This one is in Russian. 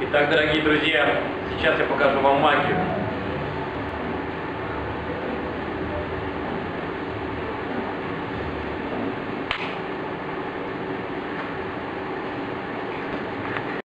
Итак, дорогие друзья, сейчас я покажу вам магию.